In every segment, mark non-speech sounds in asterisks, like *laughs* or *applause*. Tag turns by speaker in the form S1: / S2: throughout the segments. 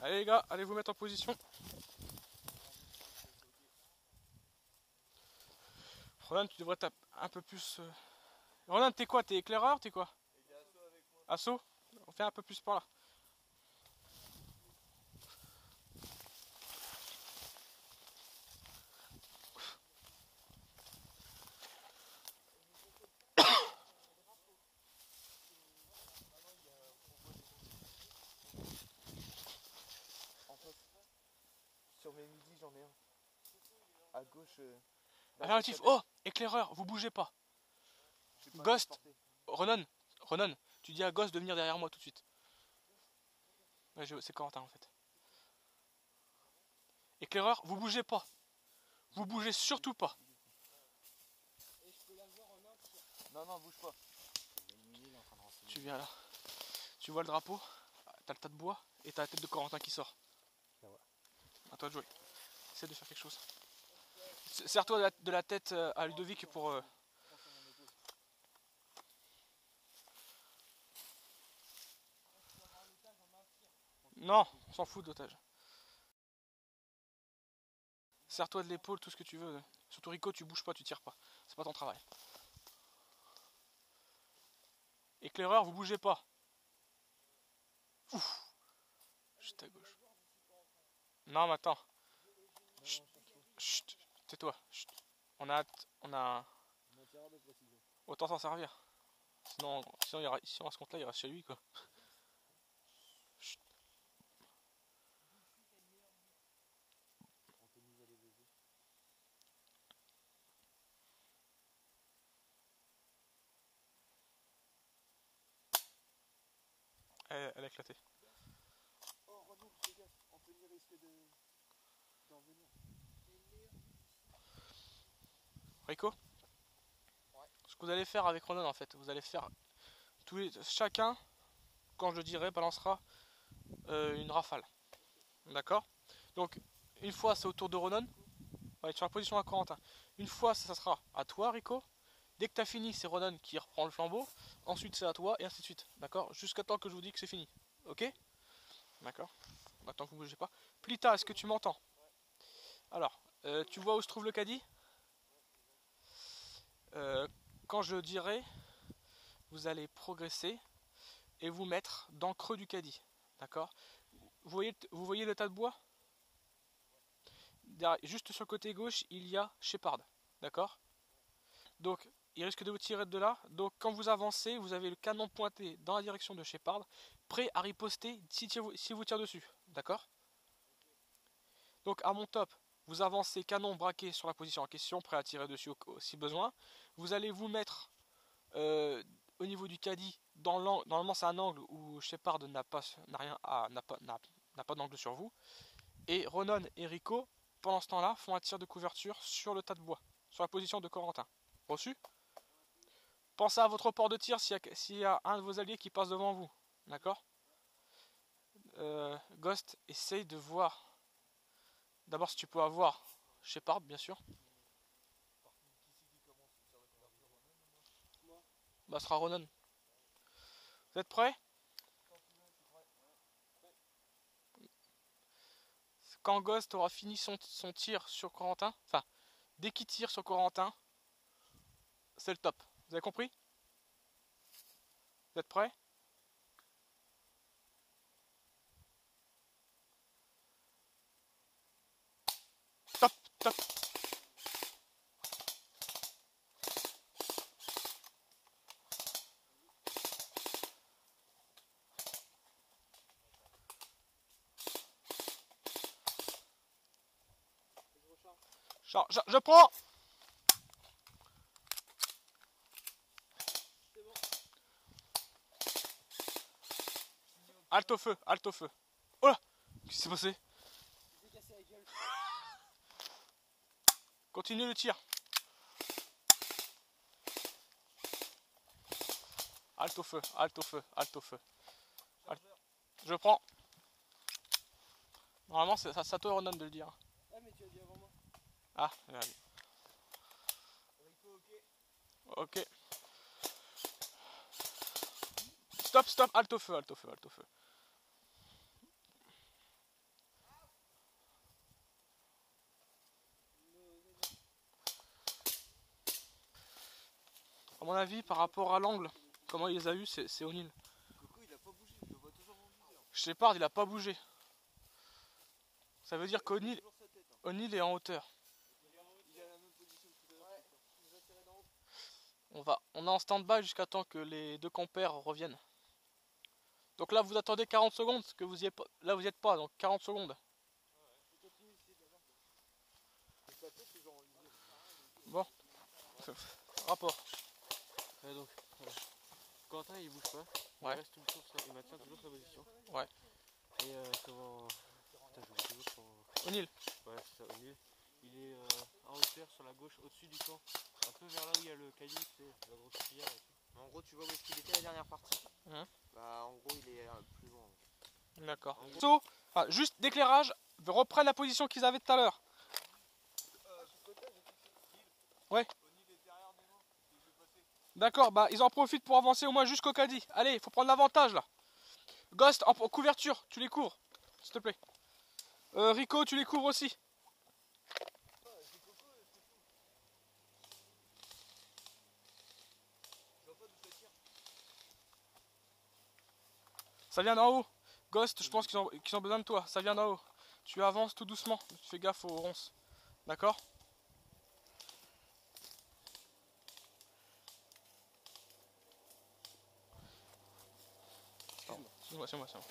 S1: Allez les gars, allez vous mettre en position. Ronan, tu devrais taper un peu plus. euh. Ronan, t'es quoi? T'es éclaireur T'es quoi? Assaut? On fait un peu plus par là.
S2: En face. Sur mes midis, j'en ai un. À gauche. euh,
S1: Oh Éclaireur, vous bougez pas. Ghost. Ronan, Ronan, tu dis à Ghost de venir derrière moi tout de suite. Ouais, je- c'est Corentin en fait. Éclaireur, vous bougez pas. Vous bougez surtout pas.
S2: Non, non, bouge pas.
S1: Tu viens là. Tu vois le drapeau, t'as le tas de bois et t'as la tête de Corentin qui sort. À toi de jouer. Essaie de faire quelque chose. Serre-toi de la, de tête euh, à Ludovic pour. euh, Non, on s'en fout d'otage. Serre-toi de l'épaule, tout ce que tu veux. Surtout Rico, tu bouges pas, tu tires pas. C'est pas ton travail. Éclaireur, vous bougez pas. Ouf. Juste à gauche. Non, mais attends. Tais-toi. On a, on a. Autant s'en servir. Sinon, sinon il ira- si on reste compte là, il reste chez lui quoi. Chut. Elle, elle a éclaté.
S2: Oh, Renaud, fais gaffe. Anthony risque de. d'en venir.
S1: Ce que vous allez faire avec Ronan en fait, vous allez faire tous les, chacun, quand je le dirai, balancera euh, une rafale. D'accord? Donc une fois c'est au tour de Ronan, ouais, sur la position à Corentin. Une fois ça, sera à toi Rico. Dès que tu as fini, c'est Ronan qui reprend le flambeau. Ensuite c'est à toi et ainsi de suite. D'accord? Jusqu'à temps que je vous dis que c'est fini. Ok? D'accord? Maintenant que vous ne bougez pas. Plita, est-ce que tu m'entends? Alors, euh, tu vois où se trouve le caddie? Euh, quand je dirai, vous allez progresser et vous mettre dans le creux du caddie. D'accord? Vous voyez, le tas de bois? Juste sur le côté gauche, il y a Shepard. D'accord? Donc, il risque de vous tirer de là. Donc, quand vous avancez, vous avez le canon pointé dans la direction de Shepard, prêt à riposter si si vous tire dessus. D'accord? Donc, à mon top, vous avancez canon braqué sur la position en question, prêt à tirer dessus si besoin. Vous allez vous mettre euh, au niveau du caddie, dans normalement c'est un angle où Shepard n'a pas, rien n'a pas, d'angle sur vous. Et Ronan et Rico, pendant ce temps-là, font un tir de couverture sur le tas de bois, sur la position de Corentin. Reçu? Pensez à votre port de tir s'il y, a- s'il y a un de vos alliés qui passe devant vous. D'accord? Euh, Ghost, essaye de voir. D'abord si tu peux avoir Shepard, bien sûr. Bah, ce sera Ronan. Vous êtes prêts? Quand Ghost aura fini son, son tir sur Corentin, enfin, dès qu'il tire sur Corentin, c'est le top. Vous avez compris? Vous êtes prêts? Top. Je, je, je prends Halte au feu, halte au feu. Oh là Qu'est-ce qui s'est passé? Continue le tir. Halte au feu, halte au feu, halte au feu. Halte. Je prends. Normalement, ça, à toi, Ronan, de le dire.
S2: Ah, mais tu as dit avant moi.
S1: Ah,
S2: ok.
S1: Ok. Stop, stop, halte au feu, halte au feu, halte au feu. Mon avis, par rapport à l'angle, comment il les a eu, c'est O'Neill.
S2: Coco il a pas bougé, je le vois toujours viseur.
S1: Shepard, il a pas bougé. Ça veut dire qu'O'Neill.
S2: Hein.
S1: Est en hauteur.
S2: Il.
S3: Il.
S1: On va, on est en stand-by jusqu'à temps que les deux compères reviennent. Donc là, vous attendez 40 secondes, que vous y êtes là vous y êtes pas, donc 40 secondes.
S3: Il
S2: en viseur.
S1: Rapport.
S3: Ouais, donc, voilà. Quentin il bouge pas.
S1: Ouais.
S3: Il reste tout le temps, sur- il maintient toujours sa position.
S1: Ouais.
S3: Et euh, comment. Putain, je toujours son.
S1: O'Neill,
S3: Voilà, c'est ça, O'Neill. Il est euh, en hauteur sur la gauche, au-dessus du camp. Un peu vers là où il y a le caillou, tu sais, la grosse pierre et tout.
S2: En gros tu vois où est-ce qu'il était la dernière partie
S1: Hein
S2: Bah en gros il est euh, plus loin.
S1: d'accord.
S3: Gros-
S1: ah, juste d'éclairage, reprennent la position qu'ils avaient tout à l'heure. Ouais. D'accord, bah ils en profitent pour avancer au moins jusqu'au caddie. Allez, il faut prendre l'avantage là. Ghost, en, couverture, tu les couvres, s'il te plaît. Euh, Rico, tu les couvres aussi. Ça vient d'en haut. Ghost, je pense qu'ils ont, qu'ils ont besoin de toi. Ça vient d'en haut. Tu avances tout doucement. Tu fais gaffe aux ronces. D'accord? C'est moi, c'est moi, c'est moi.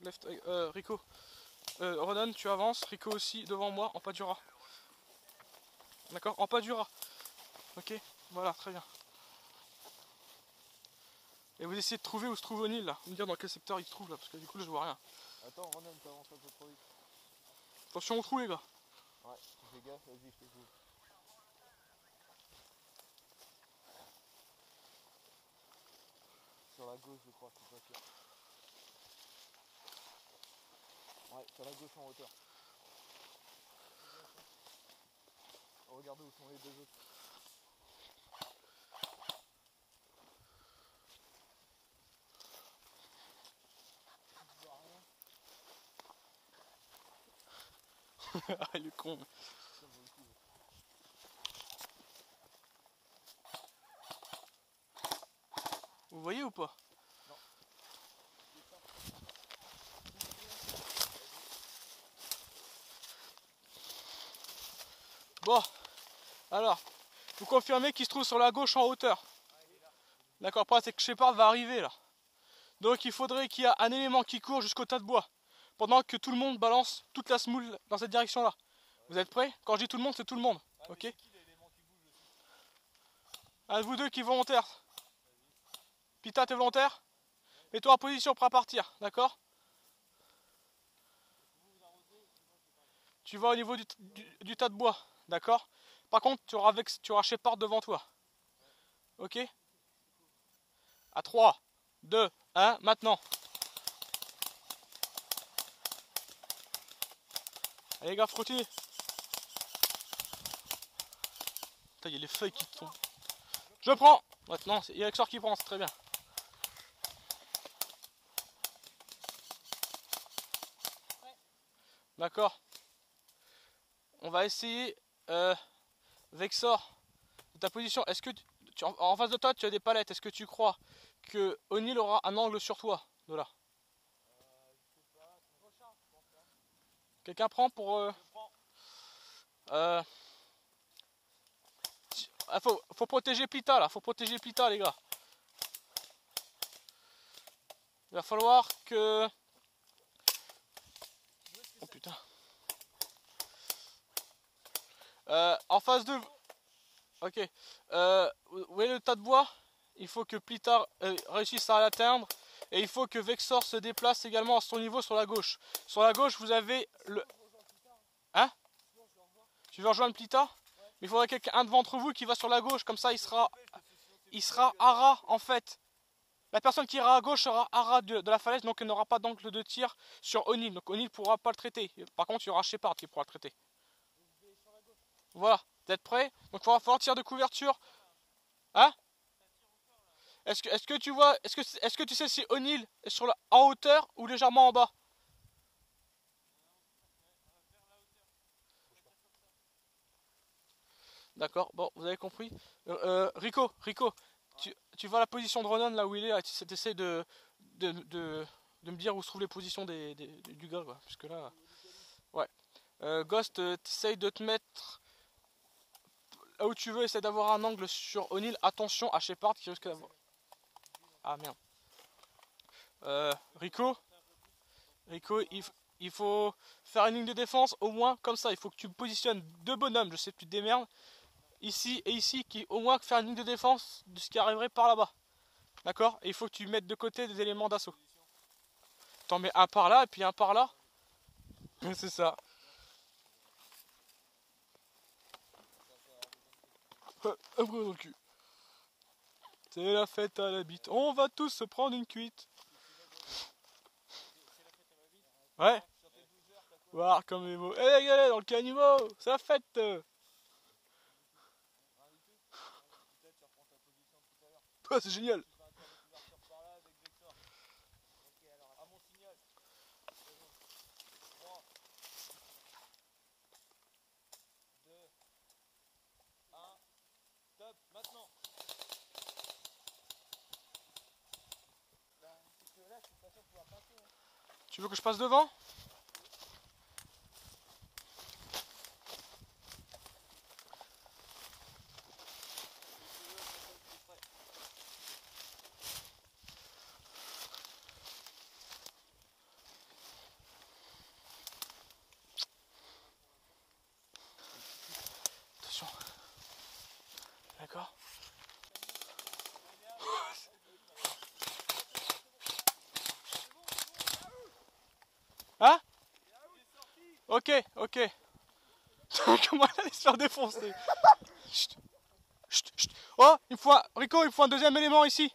S1: Left, euh, Rico. Euh, Ronan, tu avances. Rico aussi devant moi en pas du rat. D'accord En pas du rat. Ok Voilà, très bien. Et vous essayez de trouver où se trouve O'Neill là. Vous me dire dans quel secteur il se trouve là, parce que du coup là, je vois rien.
S2: Attends Ronan t'avances un peu trop vite.
S1: Attention au trou les gars.
S2: Ouais, fais gaffe, vas-y je te Sur la gauche je crois, suis pas sûr. Ouais, sur la gauche en hauteur. Regardez où sont les deux autres. *laughs*
S1: ah con. Vous voyez ou pas? Bon, alors, vous confirmez qu'il se trouve sur la gauche en hauteur D'accord, pas c'est que Shepard va arriver là. Donc il faudrait qu'il y ait un élément qui court jusqu'au tas de bois. Pendant que tout le monde balance toute la smoule dans cette direction là. Vous êtes prêts? Quand je dis tout le monde, c'est tout le monde. Ok? Un de vous deux qui volontaire. Pita, t'es volontaire? Mets-toi en position prêt à partir, d'accord? Tu vas au niveau du, tas de bois, d'accord? Par contre, tu auras, auras Shepard devant toi. Ok? À 3, 2, 1, maintenant. Allez les gars. Putain, il y a les feuilles qui tombent. Je prends Maintenant, c'est Alexor qui prend, c'est très bien. D'accord. On va essayer. Euh, Vexor, de ta position, est-ce que tu, tu- en, en face de toi tu as des palettes Est-ce que tu crois que O'Neill aura un angle sur toi de là Quelqu'un prend pour. Euh, euh, ah, faut, faut protéger Pita là, faut protéger Pita les gars. Il va falloir que. Oh putain. Euh, en face de. Ok. Euh, vous voyez le tas de bois? Il faut que Plita euh, réussisse à l'atteindre. Et il faut que Vexor se déplace également à son niveau sur la gauche. Sur la gauche, vous avez le. Hein? Tu veux rejoindre Plita il faudrait quelqu'un un d'entre vous qui va sur la gauche, comme ça il sera. Il sera à ras en fait. La personne qui ira à gauche sera à de, de la falaise, donc elle n'aura pas d'angle de tir sur O'Neill. Donc O'Neill ne pourra pas le traiter. Par contre, il y aura Shepard qui pourra le traiter. Voilà, êtes prêts? Donc il va falloir tirer de couverture. Hein? Est-ce que, est que tu vois, est-ce que, est que tu sais si O'Neill est sur la, en hauteur ou légèrement en bas? D'accord Bon, vous avez compris. Euh, euh, Rico, Rico, tu, tu à la position de Ronan là où il est, tu essaies de, de, de, de me dire où se trouvent les positions des, du gars, quoi. Parce que là. Ouais. Euh, Ghost, euh, t'essayes de te mettre là où tu veux, essaie d'avoir un angle sur O'Neill. Attention à Shepard qui risque d'avoir. Ah merde. Euh, Rico? Rico, il, faut faire une ligne de défense au moins comme ça. Il faut que tu positionnes deux bonhommes, je sais que tu te démerdes, ici et ici, qui au moins faire une ligne de défense de ce qui arriverait par là-bas. D'accord? Et il faut que tu mettes de côté des éléments d'assaut. T'en mets un par là et puis un par là. *laughs* C'est ça. Cul. C'est la fête à la bite. On va tous se prendre une cuite. Ouais. Voir comme les mots. Eh les gars, dans le caniveau, c'est la fête. Ouais, c'est génial. Tu veux que je passe devant Attention. D'accord Hein Ok, ok. *laughs* Comment elle allait se faire défoncer Chut. Chut, chut. Oh, il me faut un... Rico, il me faut un deuxième élément ici.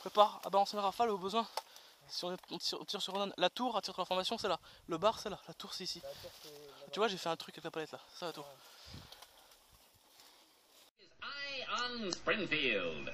S1: Prépare à balancer la rafale au besoin. Si on, tire, on tire sur Ronan. La tour à titre d'information, c'est là. Le bar, c'est là. La tour, c'est ici.
S2: La.
S1: Tu vois, j'ai fait un truc avec la palette là. C'est ça la tour.
S4: On Springfield.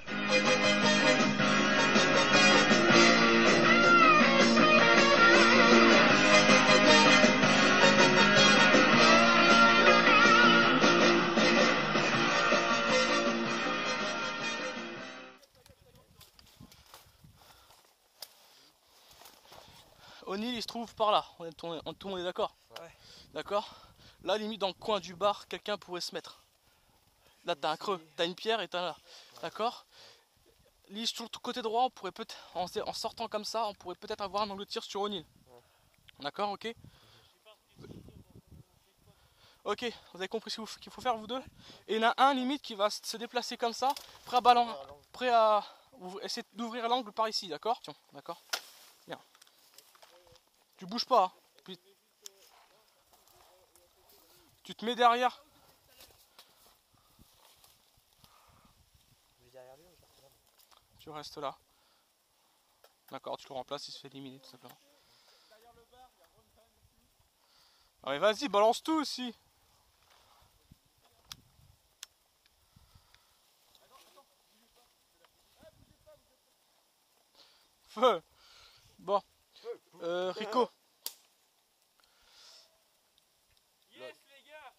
S1: O'Neill il se trouve par là, on est, on est- on- tout le monde est d'accord
S2: Ouais.
S1: D'accord Là limite dans le coin du bar, quelqu'un pourrait se mettre. Là t'as un creux, t'as une pierre et t'as là. D'accord Lige sur le côté droit, on pourrait peut-être, en, sortant comme ça, on pourrait peut-être avoir un angle de tir sur O'Neill. D'accord, ok Ok, vous avez compris ce qu'il faut- faire vous deux? Et il y en a un limite qui va se déplacer comme ça, prêt à ballon, prêt à essayer d'ouvrir l'angle par ici, d'accord? Tiens, d'accord Bien. Tu bouges pas. hein. Tu te mets derrière.
S2: je vais derrière lui, je vais là.
S1: Tu restes là. D'accord, tu le remplaces, il se fait éliminer tout simplement. Ah mais vas-y, balance tout aussi. Feu. Bon. Euh, Rico.
S3: Yes les gars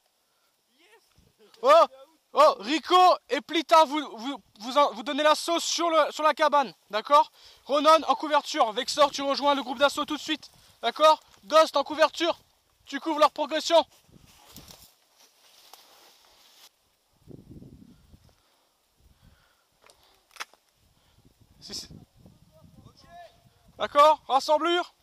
S3: Yes
S1: Oh Oh Rico et Plita vous, vous, donnez la sauce sur, la cabane, d'accord? Ronan en couverture, Vexor tu rejoins le groupe d'assaut tout de suite, d'accord? Ghost en couverture, tu couvres leur progression. Si, si. D'accord? Rassemblure